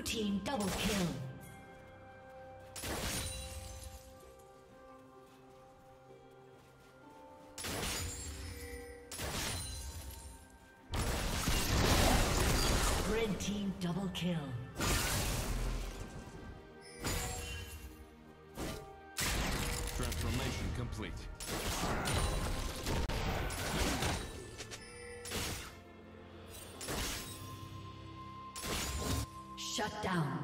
Blue team double kill. Red team double kill. Transformation complete. Down.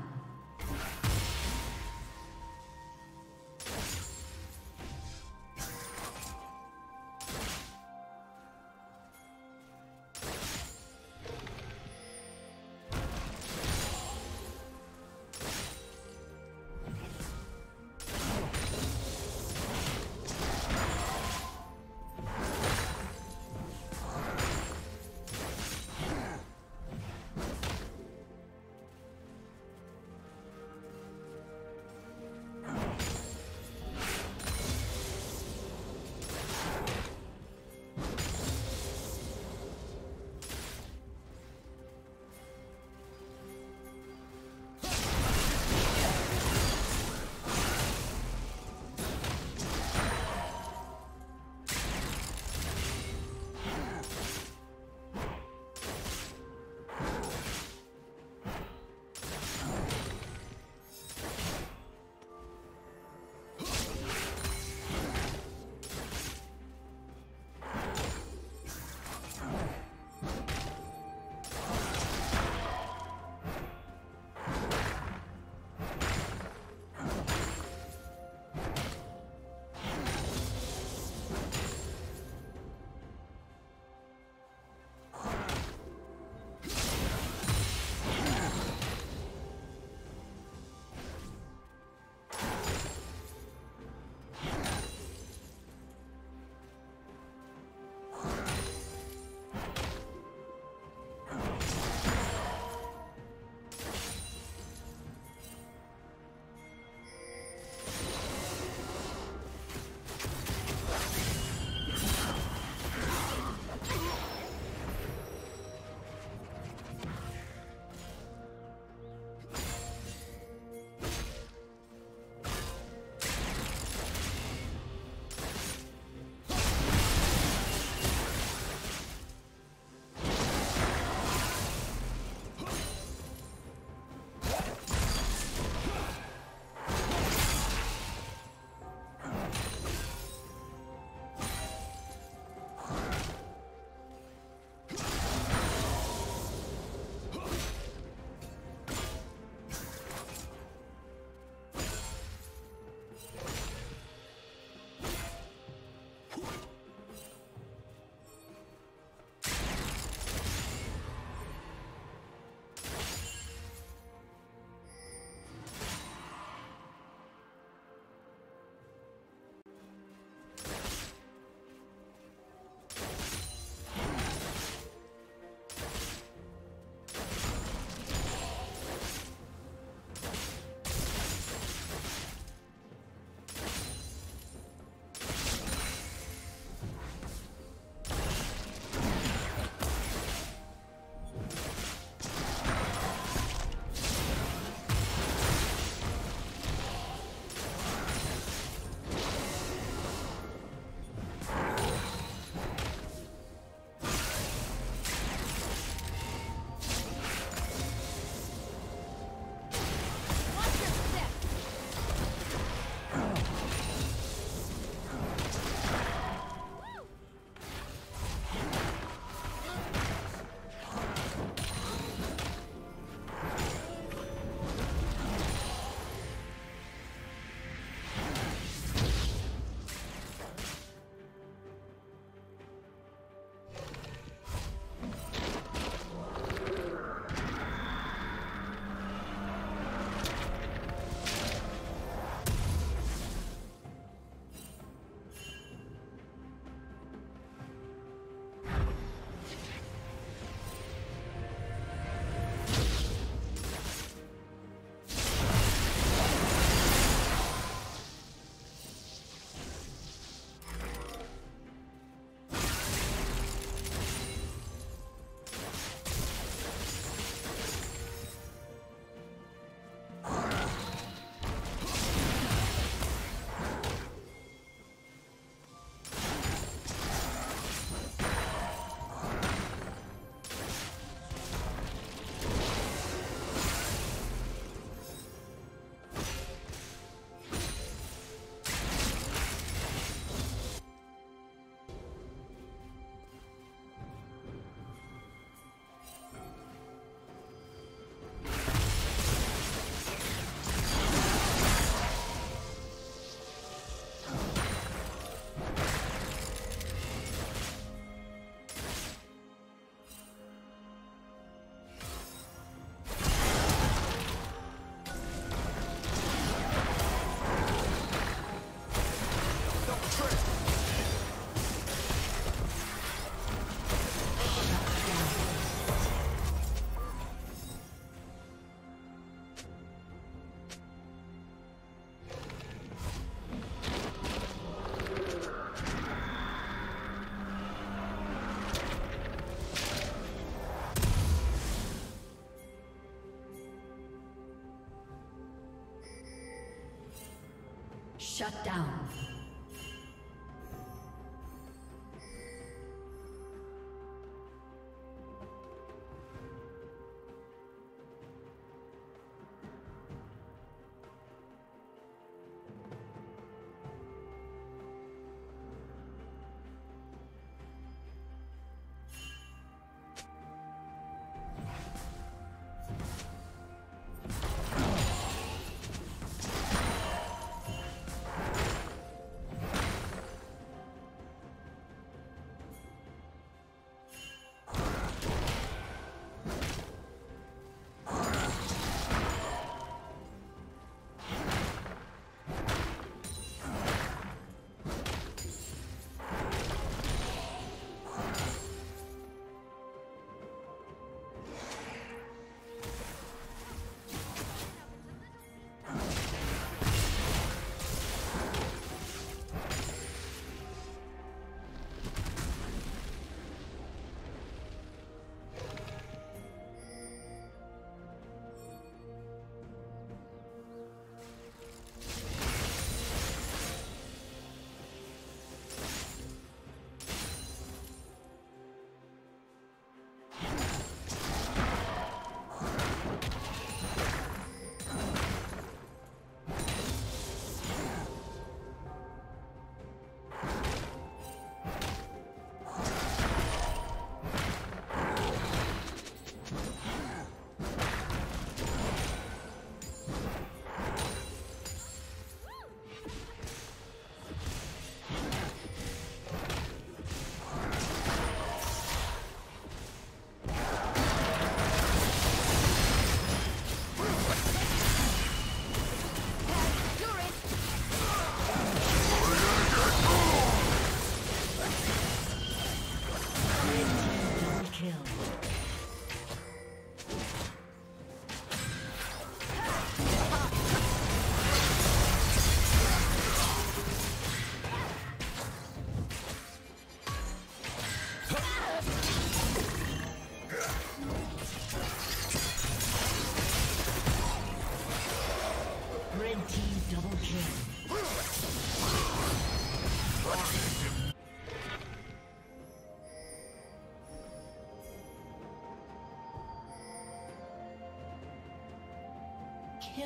Shut down.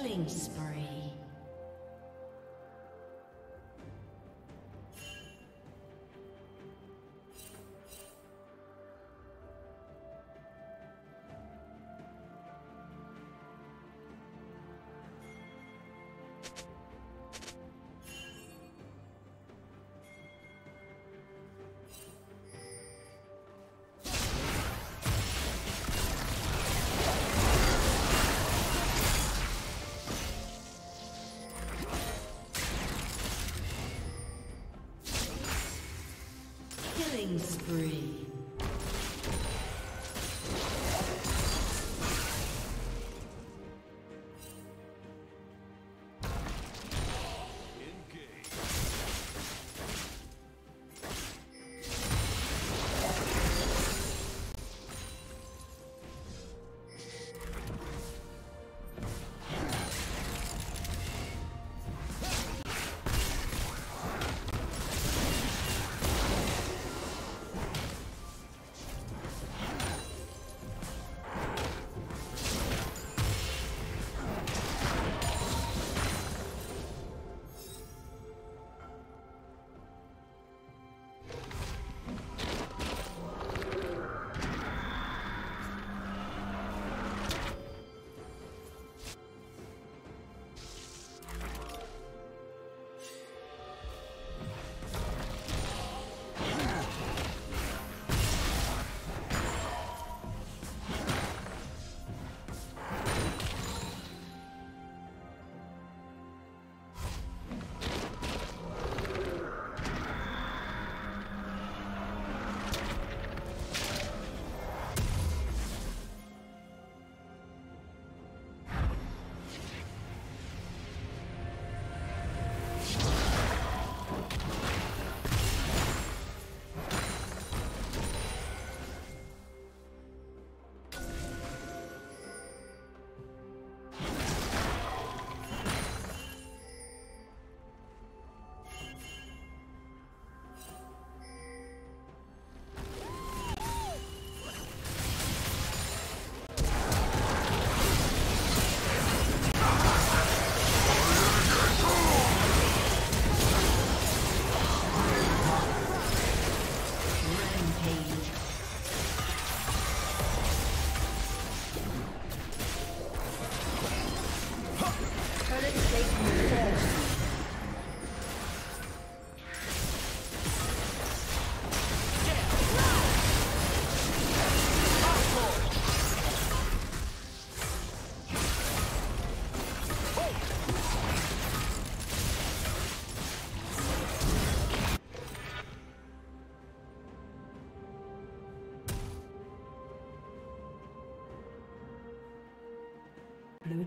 Killing spree. Killing spree.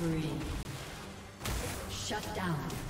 Spree. Shut down.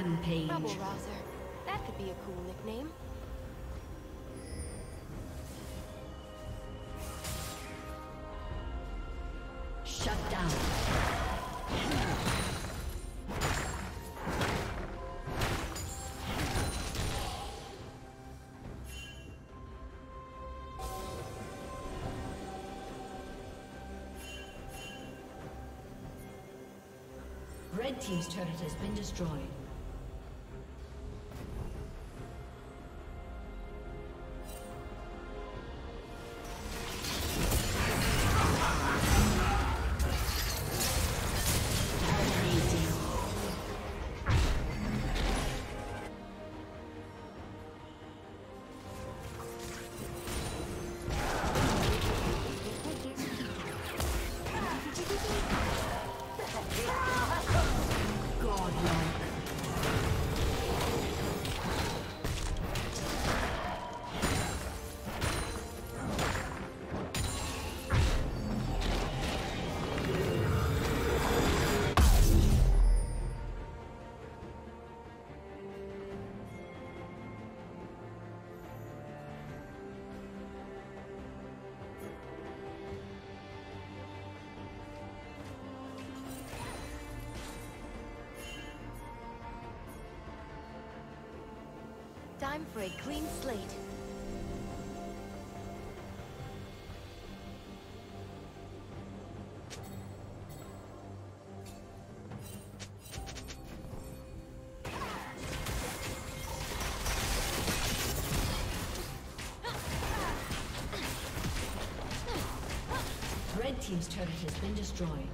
Rampage. Rouser. That could be a cool nickname. Shut down. Red Team's turret has been destroyed. time for a clean slate. Red Team's turret has been destroyed.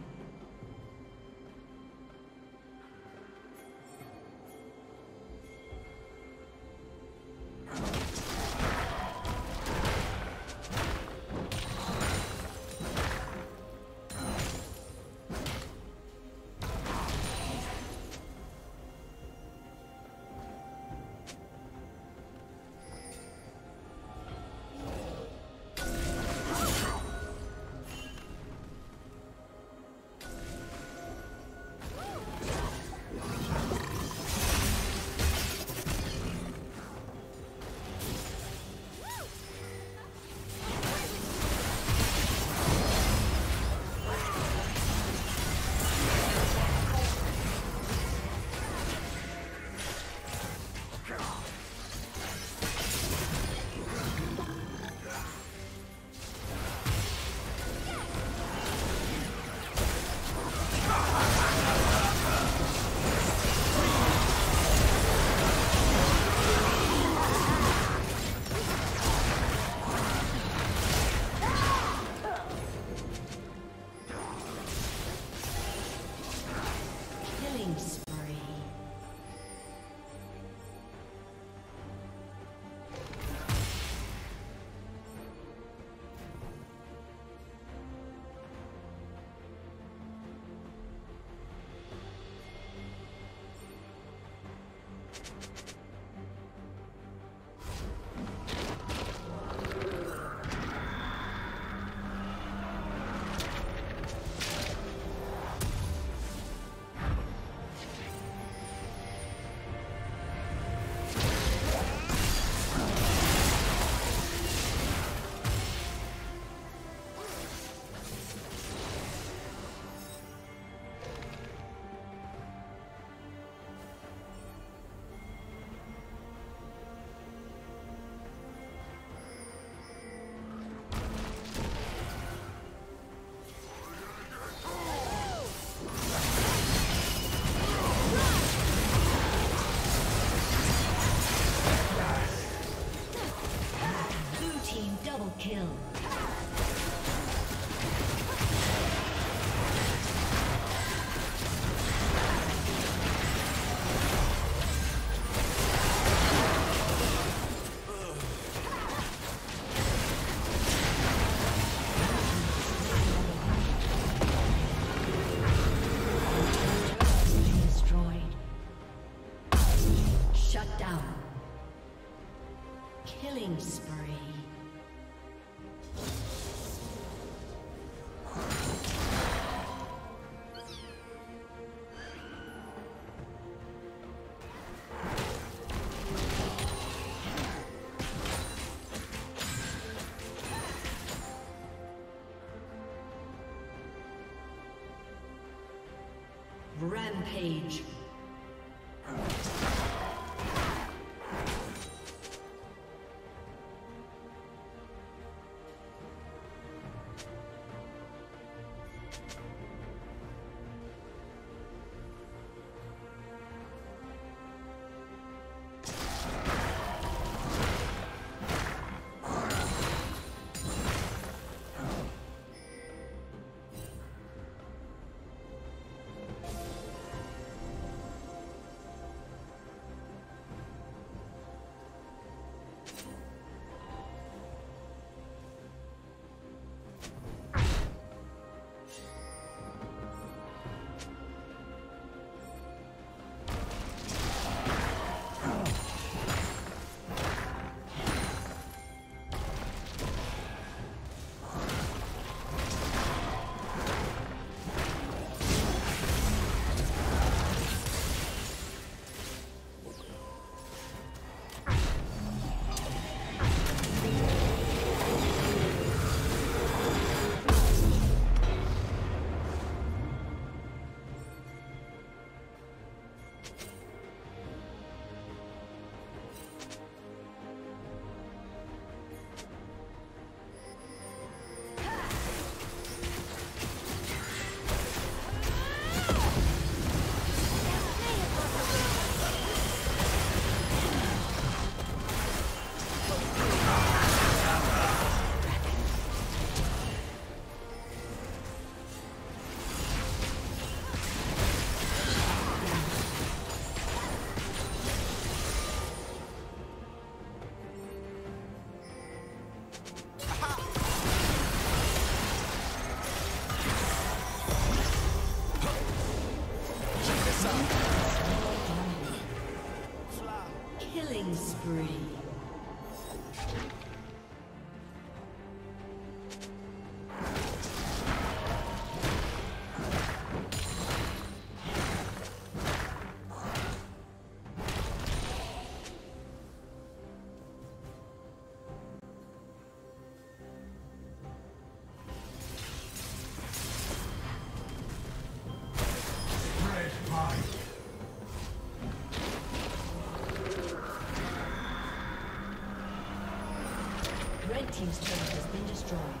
kill. Rampage. Destroyed.